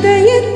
的眼。